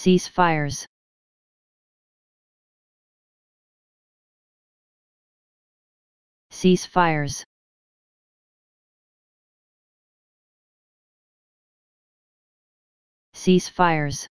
ceasefires. Ceasefires. Ceasefires.